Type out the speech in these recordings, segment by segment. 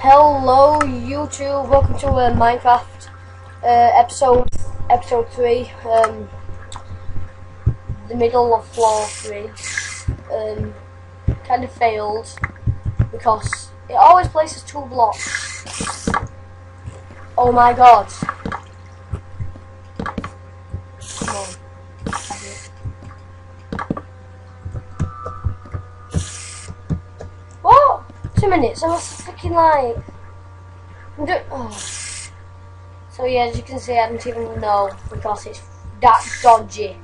Hello YouTube, welcome to uh, Minecraft uh, episode episode three. Um, the middle of floor three. Um, kind of failed because it always places two blocks. Oh my god! Come on. have it. What? Two minutes. I was freaking like. Oh. So yeah, as you can see, I don't even know because it's that dodgy.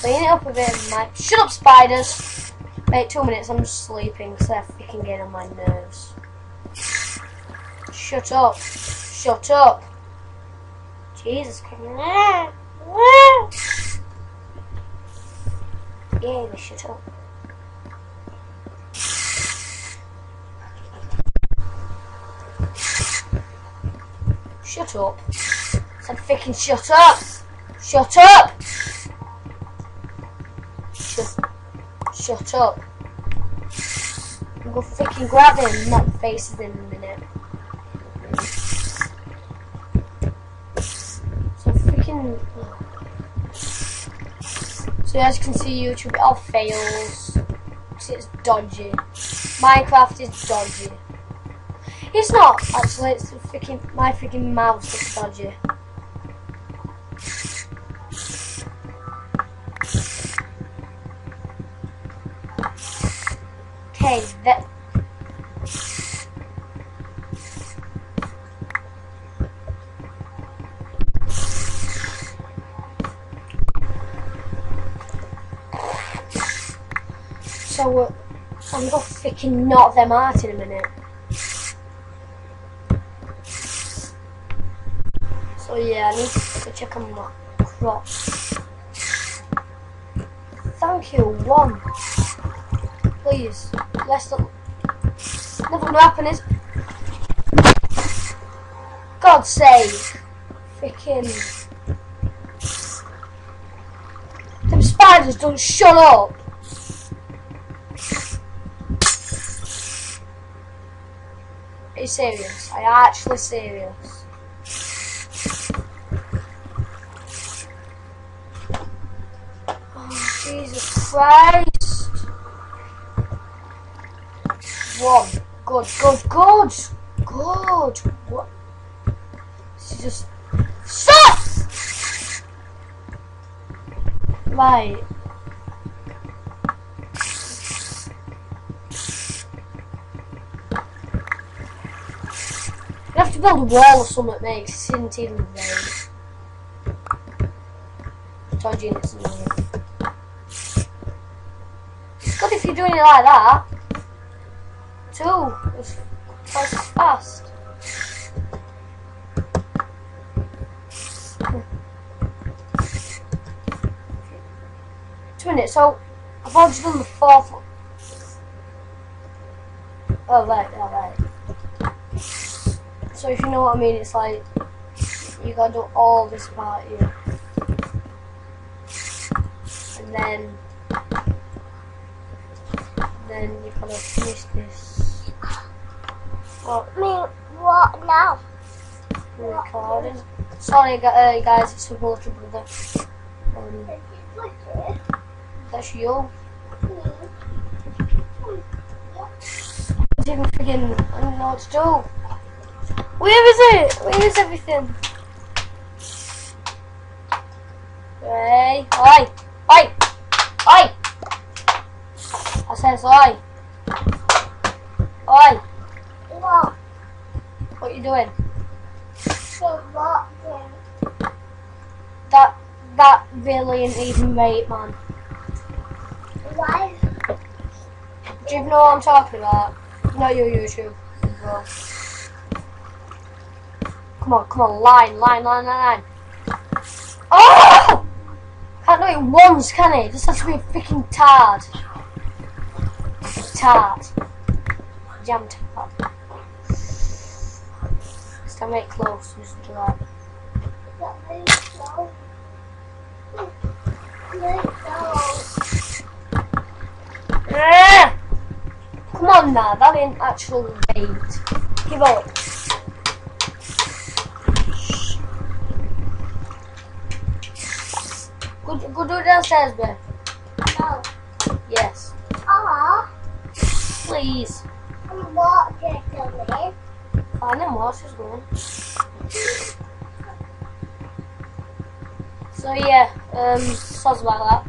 Clean it up a bit, Mike. Shut up, spiders. Wait, two minutes. I'm just sleeping because they're freaking getting on my nerves. Shut up. Shut up. Jesus Christ. Yeah, they shut up. Shut up. Said freaking shut up. Shut up. Shut. Shut up. I'm gonna freaking grab him, knock the faces in a minute. So freaking. So as you can see, YouTube all fails. it's dodgy. Minecraft is dodgy. It's not actually. It's freaking my freaking mouse that's dodgy. Okay, that. So uh, I'm gonna freaking knock them out in a minute. So yeah, I need to check on my crops. Thank you, one. Please, let's not. Nothing gonna happen is. God's sake, freaking. Them spiders don't shut up. You serious? You actually serious? Oh, Jesus Christ! One. Good, good, good! Good! What? She just. Stop! Right. You have to build a wall or something, mate. 'cause It isn't even rain. Told you it's. It's good if you're doing it like that. Two. It's as fast. Two minutes. So I've already done the fourth. one. Oh right, yeah, right. So if you know what I mean, it's like you gotta do all this part here, and then then you gotta finish this. Well, Me, what now? recording. Sorry, uh, guys, it's a water brother. Um, that's you. I didn't freaking. I don't know what to do. Where is it? Where is everything? Hey, oi, oi, oi! I says oi, oi. What? What you doing? What? That that really ain't even right, man. Why? Do you know what I'm talking about? Not your YouTube. Bro. Come on, come on, line, line, line, line, line. Oh! Can't do it once, can it? Just has to be freaking tard. Tart. Jam tart. Stand right close, Mr. Gerard. That. Very slow. on now, that ain't actual raid. Give up. Go, do it downstairs, babe. No. Yes. Oh, Please. I'm watching Fine, then watch is going. So yeah, um, sounds about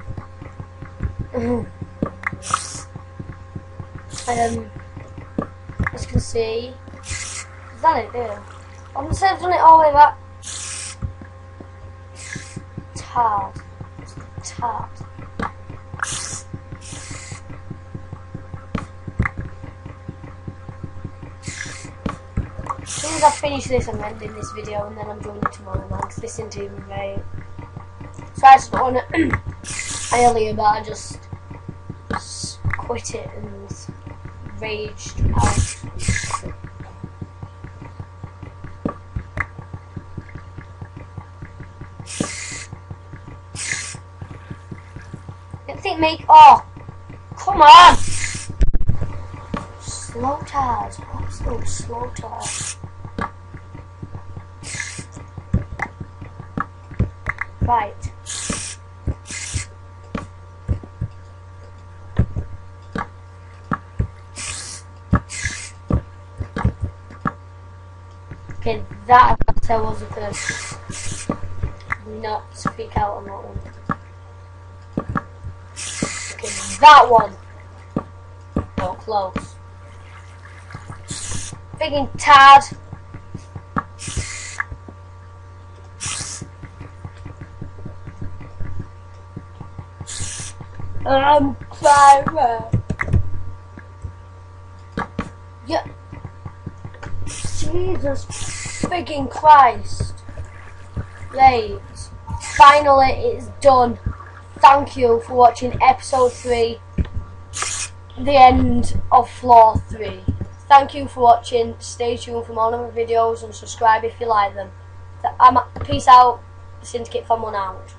that. um, as you can see, is that it there? I'm gonna say I've done it all the way back. Tard. As soon as I finish this, I'm ending this video and then I'm doing tomorrow night this isn't even right. So I just on it earlier, but I just, just quit it and raged out. Think make oh come on. Slow tires absolute slow tires right. Okay that that was a good not speak out on that one Okay, that one. Oh, close. Freaking tad. I'm clever. Yeah. Jesus freaking Christ. Right. Finally, it's done thank you for watching episode 3, the end of floor 3. Thank you for watching, stay tuned for more of my videos and subscribe if you like them. I'm, peace out, Syndicate Fan 1 out.